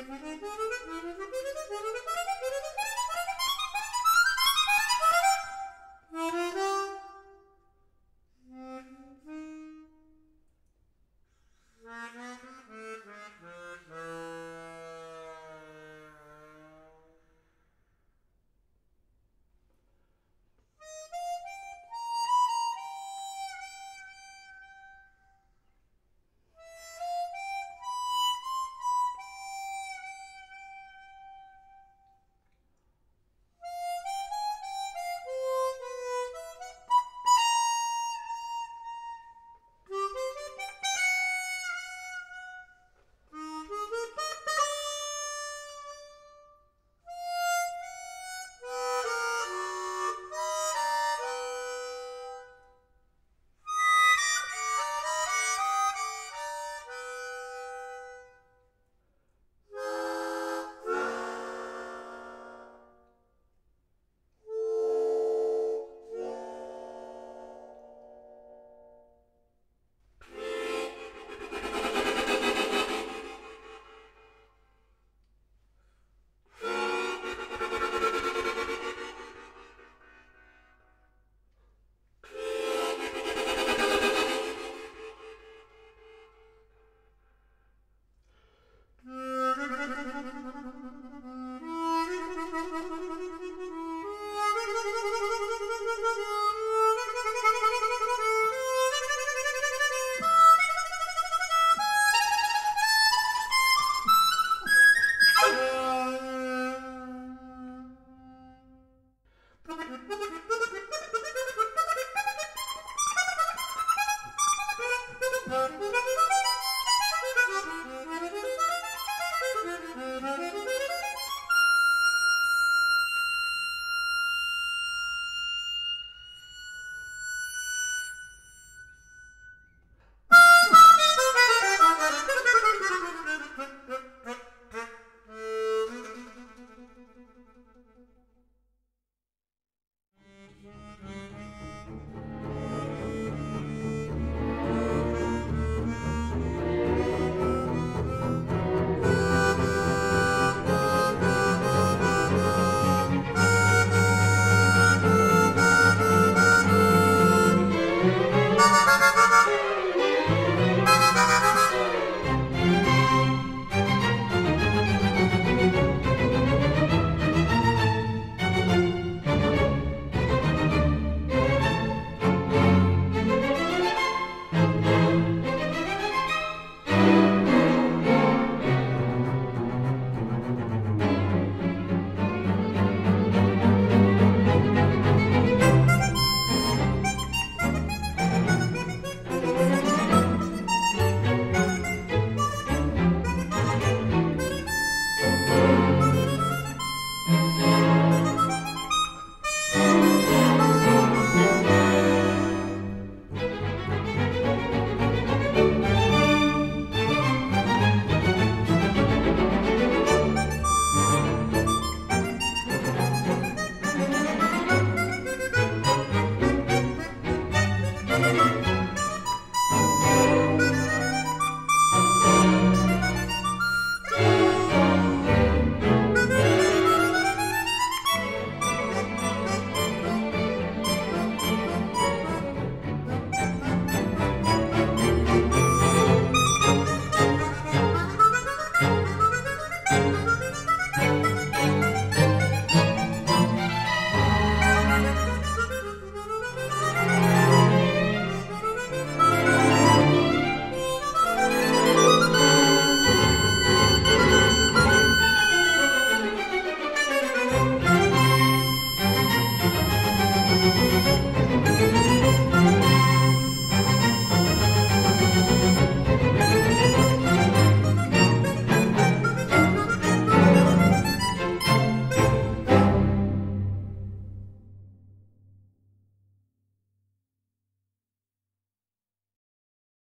Mm-hmm.